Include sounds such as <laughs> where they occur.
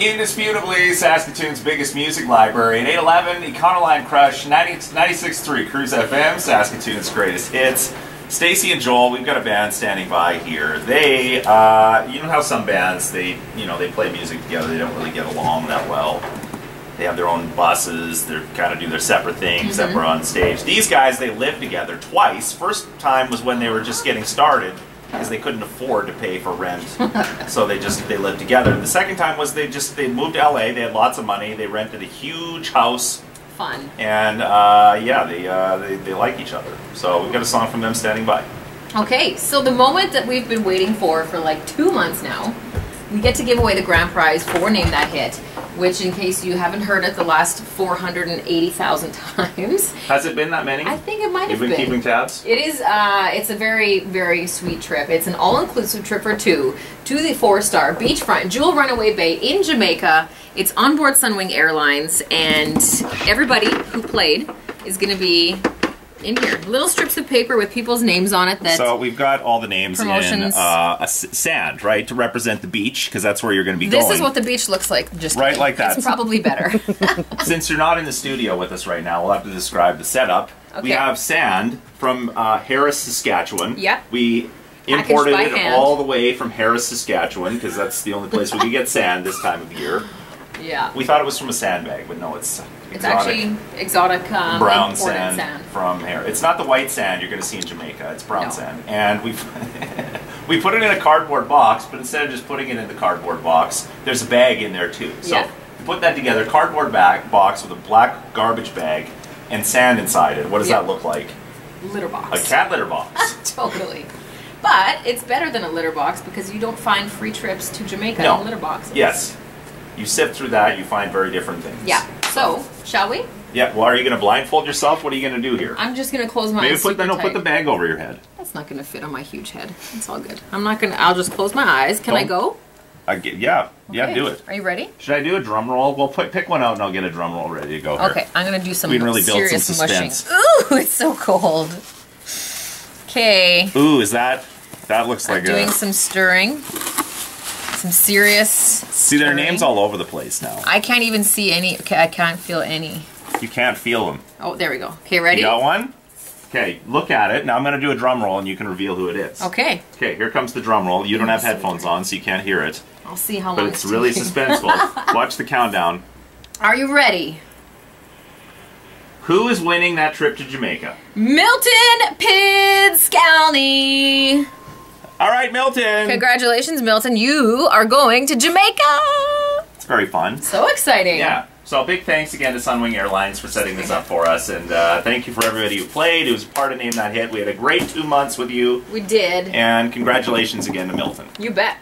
Indisputably, Saskatoon's biggest music library at 811 Econoline Crush 90, 96.3 Cruz FM, Saskatoon's greatest hits. Stacy and Joel, we've got a band standing by here. They, uh, you know how some bands they, you know, they play music together. They don't really get along that well. They have their own buses. They kind of do their separate things that were on stage. These guys, they lived together twice. First time was when they were just getting started because they couldn't afford to pay for rent, so they just they lived together. The second time was they just they moved to LA. They had lots of money. They rented a huge house, Fun. and uh, yeah, they, uh, they they like each other. So we've got a song from them standing by. Okay, so the moment that we've been waiting for for like two months now, we get to give away the grand prize for Name That Hit, which, in case you haven't heard it the last 480,000 <laughs> times, Has it been that many? I think it might You've have been been. keeping tabs. It is. Uh, it's a very, very sweet trip. It's an all-inclusive trip for two to the four-star beachfront Jewel Runaway Bay in Jamaica. It's on board Sunwing Airlines, and everybody who played is going to be in here. Little strips of paper with people's names on it. That So we've got all the names in uh, a s- sand, right, to represent the beach, because that's where you're going to be this going. This is what the beach looks like. Just Right like that. It's probably better. <laughs> <laughs> Since you're not in the studio with us right now, we'll have to describe the setup. We have sand from uh, Harris, Saskatchewan. Yep. We imported it hand. all the way from Harris, Saskatchewan, because that's the only place we can get sand this time of year. Yeah. We thought it was from a sandbag, but no, it's It's exotic actually exotic um, brown sand, sand. from here. It's not the white sand you're going to see in Jamaica. It's brown No. sand, and we <laughs> we put it in a cardboard box. But instead of just putting it in the cardboard box, there's a bag in there too. So Yeah. we put that together, cardboard bag box with a black garbage bag and sand inside it. What does Yeah. that look like? Litter box. A cat litter box. <laughs> totally. But it's better than a litter box because you don't find free trips to Jamaica No. in litter boxes. yes. You sift through that, you find very different things. Yeah. So, shall we? Yeah. Well, are you going to blindfold yourself? What are you going to do here? I'm just gonna close my Maybe eyes. put super no, put the bag over your head. That's not gonna fit on my huge head. It's all good. I'm not gonna. I'll just close my eyes. Can I Don't- go? I get, yeah. Yeah. Do it. Are you ready? Should I do a drum roll? Well, put, pick one out and I'll get a drum roll ready to go. here. Okay. I'm gonna do some We can really build some serious mushing. suspense. Ooh, it's so cold. Okay. Ooh, is that? That looks I'm like doing a. some stirring. Some serious. See, their names all over the place now. I can't even see any. Okay, I can't feel any. You can't feel them. Oh, there we go. Okay, ready? You got one? Okay, look at it. Now I'm going to do a drum roll and you can reveal who it is. Okay. Okay, here comes the drum roll. You don't have headphones on, so you can't hear it. I'll see how But long it's really suspenseful. <laughs> Watch the countdown. Are you ready? Who is winning that trip to Jamaica? Milton Pidskalny. All right, Milton. Congratulations, Milton. You are going to Jamaica. It's very fun. So exciting. Yeah. So big thanks again to Sunwing Airlines for setting this up for us, and uh, thank you for everybody who played. It was part of Name That Hit. We had a great two months with you, We did. and congratulations again to Milton. You bet.